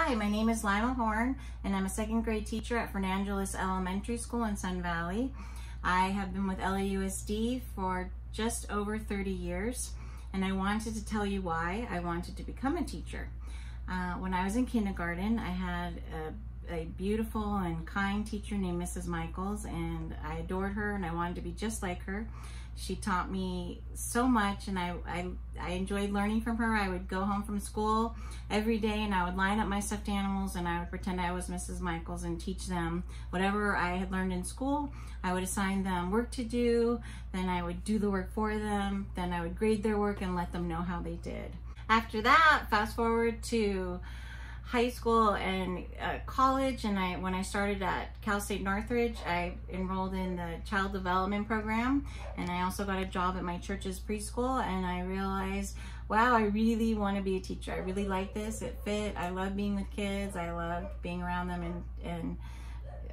Hi, my name is Laima Horn, and I'm a second grade teacher at Fernangeles Elementary School in Sun Valley. I have been with LAUSD for just over 30 years, and I wanted to tell you why I wanted to become a teacher. Uh, when I was in kindergarten, I had a, a beautiful and kind teacher named Mrs. Michaels, and I adored her and I wanted to be just like her. She taught me so much and I, I, I enjoyed learning from her. I would go home from school every day and I would line up my stuffed animals and I would pretend I was Mrs. Michaels and teach them whatever I had learned in school. I would assign them work to do, then I would do the work for them, then I would grade their work and let them know how they did. After that, fast forward to high school and uh, college and I when I started at Cal State Northridge I enrolled in the child development program and I also got a job at my church's preschool and I realized wow I really want to be a teacher. I really like this. It fit. I love being with kids. I love being around them and, and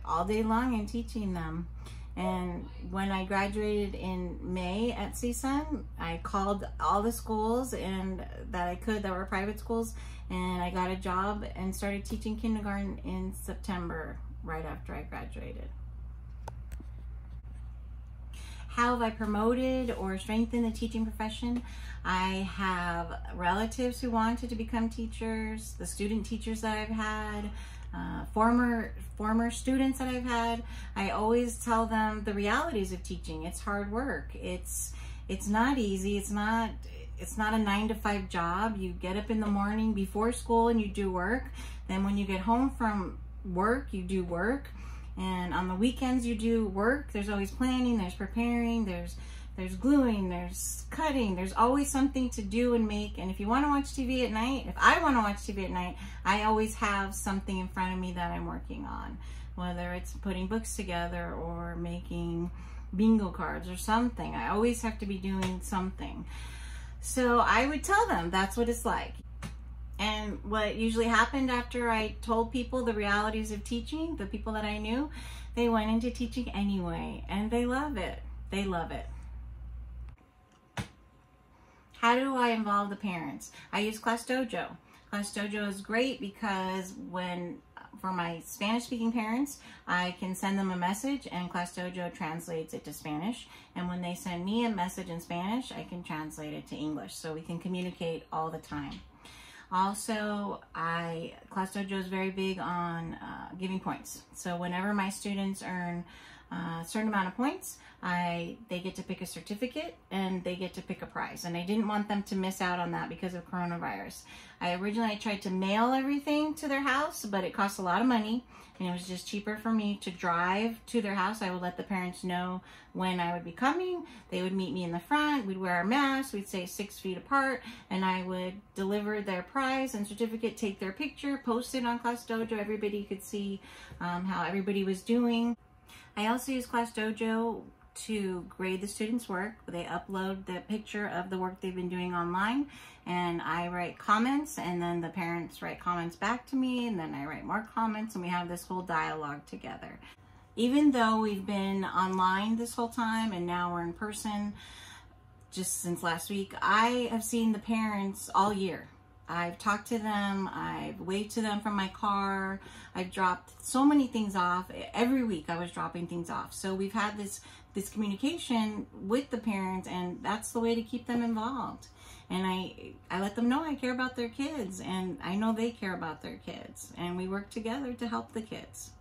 all day long and teaching them and when I graduated in May at CSUN, I called all the schools and that I could that were private schools and I got a job and started teaching kindergarten in September right after I graduated. How have I promoted or strengthened the teaching profession? I have relatives who wanted to become teachers, the student teachers that I've had, uh, former former students that I've had, I always tell them the realities of teaching. It's hard work. It's it's not easy. It's not it's not a nine to five job. You get up in the morning before school and you do work. Then when you get home from work, you do work. And on the weekends you do work. There's always planning, there's preparing, there's there's gluing, there's cutting, there's always something to do and make. And if you want to watch TV at night, if I want to watch TV at night, I always have something in front of me that I'm working on. Whether it's putting books together or making bingo cards or something. I always have to be doing something. So I would tell them that's what it's like. And what usually happened after I told people the realities of teaching, the people that I knew, they went into teaching anyway and they love it. They love it. How do I involve the parents? I use Class Dojo. Class Dojo is great because when, for my Spanish speaking parents, I can send them a message and Class Dojo translates it to Spanish. And when they send me a message in Spanish, I can translate it to English so we can communicate all the time. Also, I Class Dojo is very big on uh, giving points. So whenever my students earn a certain amount of points, I they get to pick a certificate and they get to pick a prize. And I didn't want them to miss out on that because of coronavirus. I originally tried to mail everything to their house, but it cost a lot of money and it was just cheaper for me to drive to their house. I would let the parents know when I would be coming. They would meet me in the front. We'd wear our masks. We'd stay six feet apart and I would deliver their prize and certificate, take their picture, post it on Class Dojo. Everybody could see um, how everybody was doing. I also use Class Dojo to grade the students' work. They upload the picture of the work they've been doing online and I write comments and then the parents write comments back to me and then I write more comments and we have this whole dialogue together. Even though we've been online this whole time and now we're in person just since last week, I have seen the parents all year. I've talked to them, I've waved to them from my car, I've dropped so many things off. Every week I was dropping things off. So we've had this this communication with the parents and that's the way to keep them involved. And I I let them know I care about their kids and I know they care about their kids and we work together to help the kids.